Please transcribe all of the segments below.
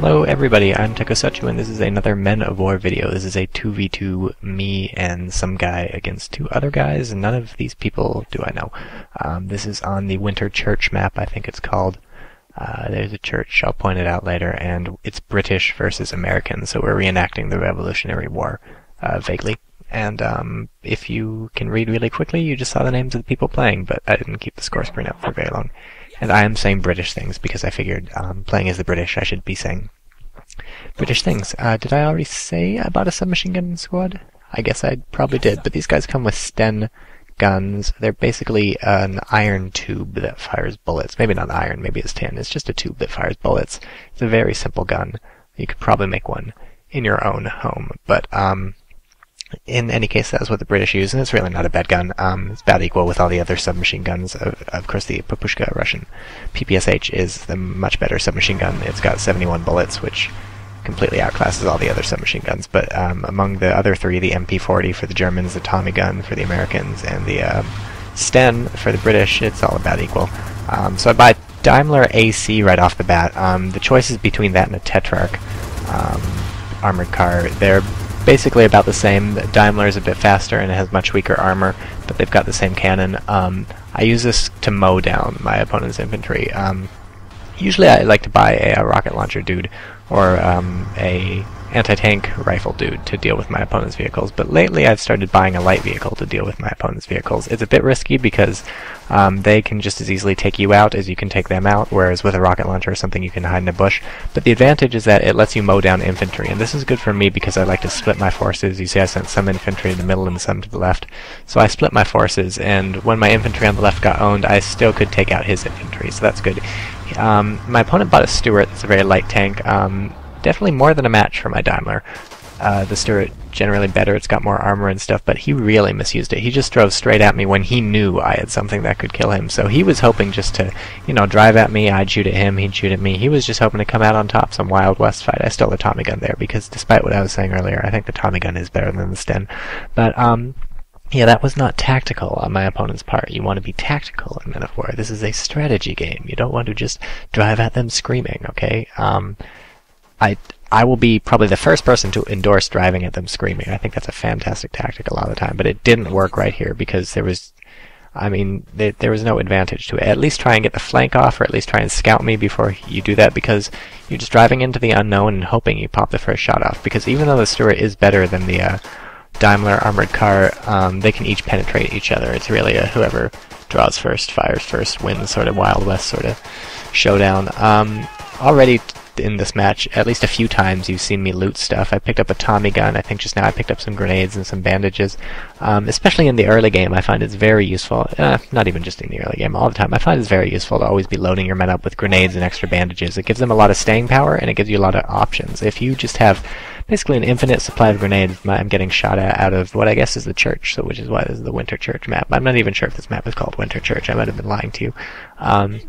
Hello everybody, I'm TychoCelchuuu and this is another Men of War video. This is a 2v2 me and some guy against two other guys, and none of these people do I know. Um, this is on the Winter Church map, I think it's called. Uh, there's a church, I'll point it out later, and it's British versus American, so we're reenacting the Revolutionary War, uh, vaguely. And um, if you can read really quickly, you just saw the names of the people playing, but I didn't keep the score screen up for very long. And I am saying British things because I figured um, playing as the British, I should be saying British things. Uh, did I already say about a submachine gun squad? I guess I probably did, but these guys come with Sten guns. They're basically an iron tube that fires bullets. Maybe not iron, maybe it's tin. It's just a tube that fires bullets. It's a very simple gun. You could probably make one in your own home, but um, in any case, that's what the British use, and it's really not a bad gun. Um, it's about equal with all the other submachine guns. Of, of course, the Papushka Russian PPSH is the much better submachine gun. It's got 71 bullets, which completely outclasses all the other submachine guns. But um, among the other three, the MP40 for the Germans, the Tommy gun for the Americans, and the um, Sten for the British, it's all about equal. Um, so I buy Daimler AC right off the bat. Um, the choice is between that and a Tetrarch um, armored car. They're basically about the same. Daimler is a bit faster and it has much weaker armor, but they've got the same cannon. Um, I use this to mow down my opponent's infantry. Um, usually I like to buy a, a rocket launcher dude or um, a anti-tank rifle dude to deal with my opponent's vehicles, but lately I've started buying a light vehicle to deal with my opponent's vehicles. It's a bit risky because um, they can just as easily take you out as you can take them out, whereas with a rocket launcher or something you can hide in a bush. But the advantage is that it lets you mow down infantry, and this is good for me because I like to split my forces. You see I sent some infantry in the middle and some to the left. So I split my forces, and when my infantry on the left got owned, I still could take out his infantry, so that's good. Um, my opponent bought a Stuart it's a very light tank. Um, definitely more than a match for my Daimler. Uh, the Stuart generally better, it's got more armor and stuff, but he really misused it. He just drove straight at me when he knew I had something that could kill him. So he was hoping just to, you know, drive at me, I'd shoot at him, he'd shoot at me. He was just hoping to come out on top some Wild West fight. I stole the Tommy gun there because despite what I was saying earlier, I think the Tommy gun is better than the Sten. But, um, yeah, that was not tactical on my opponent's part. You want to be tactical in Men of War. This is a strategy game. You don't want to just drive at them screaming, okay? Um, I I will be probably the first person to endorse driving at them screaming. I think that's a fantastic tactic a lot of the time, but it didn't work right here because there was, I mean, there, there was no advantage to it. At least try and get the flank off, or at least try and scout me before you do that, because you're just driving into the unknown and hoping you pop the first shot off. Because even though the Stuart is better than the uh, Daimler armored car, um, they can each penetrate each other. It's really a whoever draws first, fires first, wins sort of Wild West sort of showdown. Um, already in this match, at least a few times, you've seen me loot stuff. I picked up a Tommy gun. I think just now I picked up some grenades and some bandages. Um, especially in the early game, I find it's very useful. Uh, not even just in the early game, all the time. I find it's very useful to always be loading your men up with grenades and extra bandages. It gives them a lot of staying power and it gives you a lot of options. If you just have basically an infinite supply of grenades, I'm getting shot at out of what I guess is the church, so which is why this is the Winter Church map. I'm not even sure if this map is called Winter Church. I might have been lying to you. Um,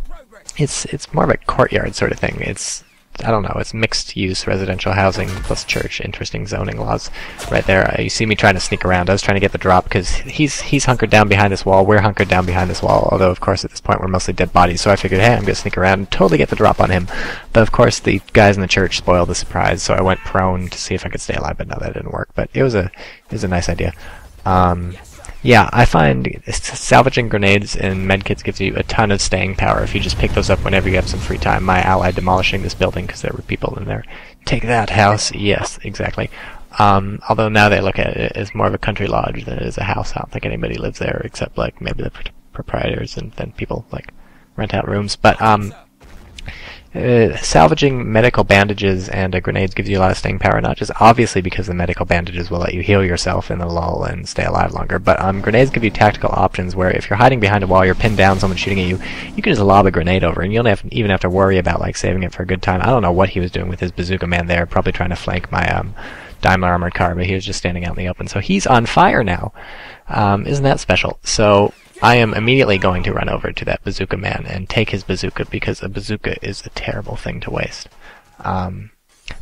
it's it's more of a courtyard sort of thing. It's I don't know, it's mixed use residential housing plus church, interesting zoning laws right there. Uh, you see me trying to sneak around. I was trying to get the drop because he's he's hunkered down behind this wall. We're hunkered down behind this wall, although of course at this point we're mostly dead bodies. So I figured, hey, I'm gonna sneak around and totally get the drop on him. But of course the guys in the church spoiled the surprise, so I went prone to see if I could stay alive. But no, that didn't work. But it was a it was a nice idea. Um, yeah, I find salvaging grenades and medkits gives you a ton of staying power if you just pick those up whenever you have some free time. My ally demolishing this building because there were people in there. Take that house. Yes, exactly. Um, although now they look at it as more of a country lodge than it is a house. I don't think anybody lives there except like maybe the proprietors and then people like rent out rooms. But um, uh, salvaging medical bandages and uh, grenades gives you a lot of staying power, not just obviously because the medical bandages will let you heal yourself in the lull and stay alive longer, but um, grenades give you tactical options where if you're hiding behind a wall, you're pinned down, someone's shooting at you, you can just lob a grenade over, and you don't have, even have to worry about like saving it for a good time. I don't know what he was doing with his bazooka man there, probably trying to flank my um, Daimler armored car, but he was just standing out in the open. So he's on fire now. Um, isn't that special? So I am immediately going to run over to that bazooka man and take his bazooka because a bazooka is a terrible thing to waste. Um,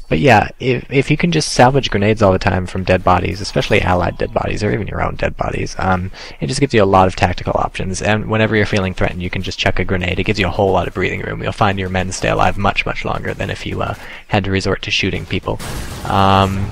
but yeah, if if you can just salvage grenades all the time from dead bodies, especially allied dead bodies or even your own dead bodies, um, it just gives you a lot of tactical options. And whenever you're feeling threatened, you can just chuck a grenade. It gives you a whole lot of breathing room. You'll find your men stay alive much much longer than if you uh, had to resort to shooting people. Um,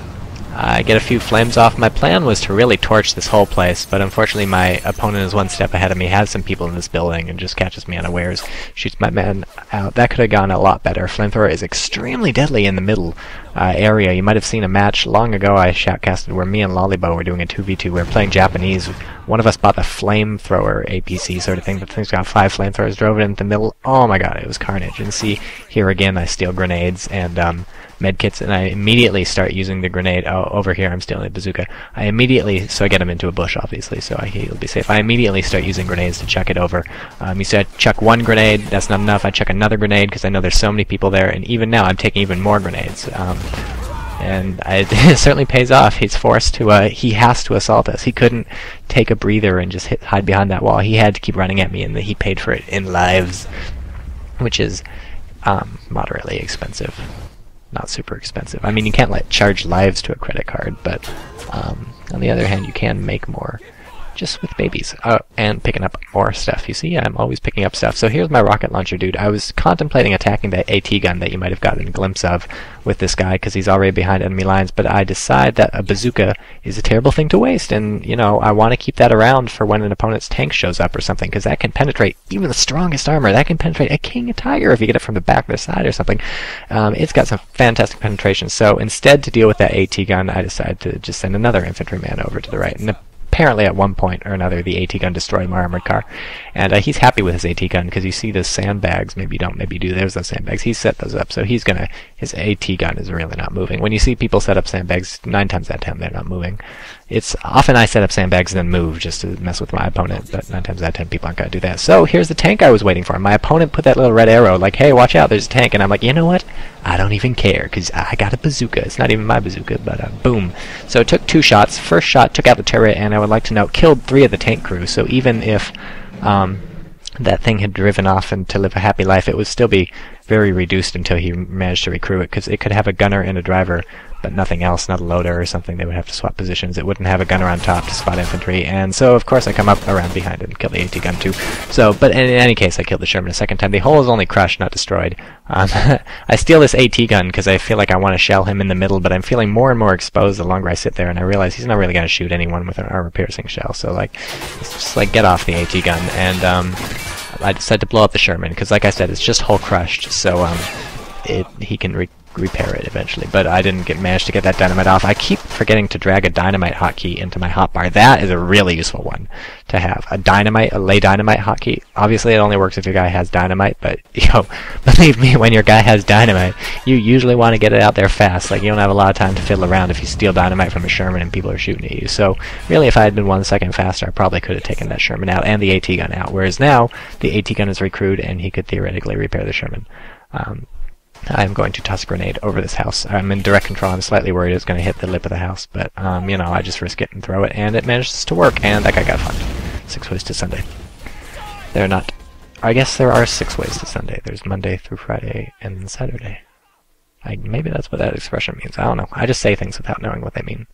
I get a few flames off. My plan was to really torch this whole place, but unfortunately my opponent is one step ahead of me, has some people in this building, and just catches me unawares, shoots my men out. That could have gone a lot better. Flamethrower is extremely deadly in the middle uh, area. You might have seen a match long ago I shoutcasted where me and Lollybo were doing a 2v2. We were playing Japanese. One of us bought the flamethrower APC sort of thing. The thing's got five flamethrowers, drove it into the middle. Oh my god, it was carnage. And see, here again I steal grenades, and um, medkits, and I immediately start using the grenade. Oh, over here I'm stealing a bazooka. I immediately, so I get him into a bush, obviously, so I, he'll be safe. I immediately start using grenades to chuck it over. Um, you said chuck one grenade, that's not enough. I chuck another grenade because I know there's so many people there, and even now I'm taking even more grenades. Um, and I, it certainly pays off. He's forced to, uh, he has to assault us. He couldn't take a breather and just hit, hide behind that wall. He had to keep running at me, and he paid for it in lives, which is um, moderately expensive not super expensive. I mean, you can't like charge lives to a credit card, but um, on the other hand, you can make more just with babies. Oh, and picking up more stuff. You see, I'm always picking up stuff. So here's my rocket launcher dude. I was contemplating attacking that AT gun that you might have gotten a glimpse of with this guy because he's already behind enemy lines, but I decide that a bazooka is a terrible thing to waste, and, you know, I want to keep that around for when an opponent's tank shows up or something, because that can penetrate even the strongest armor. That can penetrate a King of Tiger if you get it from the back or the side or something. Um, it's got some fantastic penetration, so instead to deal with that AT gun, I decided to just send another infantryman over to the right. And apparently at one point or another the AT gun destroyed my armored car. And uh, he's happy with his AT gun because you see the sandbags. Maybe you don't, maybe you do. There's those sandbags. He set those up, so he's gonna. His AT gun is really not moving. When you see people set up sandbags, nine times out of ten they're not moving. It's often I set up sandbags and then move just to mess with my opponent, but nine times out of ten people aren't gonna do that. So here's the tank I was waiting for. My opponent put that little red arrow, like, "Hey, watch out! There's a tank," and I'm like, you know what? I don't even care because I got a bazooka. It's not even my bazooka, but uh, boom. So it took two shots. First shot took out the turret, and I would like to note killed three of the tank crew. So even if um, that thing had driven off and to live a happy life, it would still be very reduced until he managed to recruit it, because it could have a gunner and a driver, but nothing else, not a loader or something. They would have to swap positions. It wouldn't have a gunner on top to spot infantry, and so of course I come up around behind it and kill the AT gun too. So, but in, any case, I killed the Sherman a second time. The hull is only crushed, not destroyed. Um, I steal this AT gun because I feel like I want to shell him in the middle, but I'm feeling more and more exposed the longer I sit there, and I realize he's not really going to shoot anyone with an armor-piercing shell. So like, just like get off the AT gun, and um, I decided to blow up the Sherman because, like I said, it's just hull crushed, so um, it he can re repair it eventually. But I didn't get manage to get that dynamite off. I keep forgetting to drag a dynamite hotkey into my hotbar. That is a really useful one to have. A dynamite, a lay dynamite hotkey. Obviously, it only works if your guy has dynamite, but yo, believe me, when your guy has dynamite, you usually want to get it out there fast. Like you don't have a lot of time to fiddle around if you steal dynamite from a Sherman and people are shooting at you. So really, if I had been one second faster, I probably could have taken that Sherman out and the AT gun out. Whereas now, the AT gun is recruited and he could theoretically repair the Sherman. Um, I'm going to toss a grenade over this house. I'm in direct control. I'm slightly worried it's going to hit the lip of the house, but, um, you know, I just risk it and throw it, and it manages to work, and that guy got fucked. Six ways to Sunday. They're not... I guess there are six ways to Sunday. There's Monday through Friday, and Saturday. I, maybe that's what that expression means. I don't know. I just say things without knowing what they mean.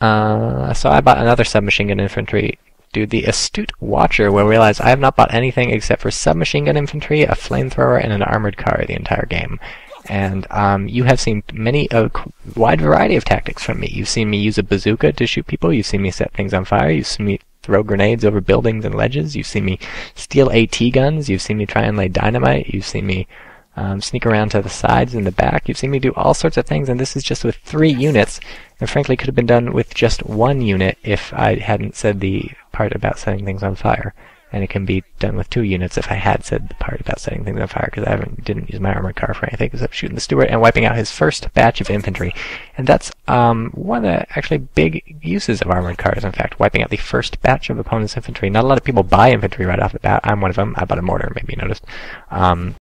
Uh, so I bought another submachine gun infantry Dude, the astute watcher will realize I have not bought anything except for submachine gun infantry, a flamethrower, and an armored car the entire game. And um, you have seen many a wide variety of tactics from me. You've seen me use a bazooka to shoot people. You've seen me set things on fire. You've seen me throw grenades over buildings and ledges. You've seen me steal AT guns. You've seen me try and lay dynamite. You've seen me um, sneak around to the sides and the back. You've seen me do all sorts of things, and this is just with three units. And frankly, could have been done with just one unit if I hadn't said the part about setting things on fire. And it can be done with two units if I had said the part about setting things on fire, because I haven't, didn't use my armored car for anything except shooting the Stuart and wiping out his first batch of infantry. And that's um, one of the actually big uses of armored cars, in fact, wiping out the first batch of opponent's infantry. Not a lot of people buy infantry right off the bat. I'm one of them. I bought a mortar, maybe you noticed. Um,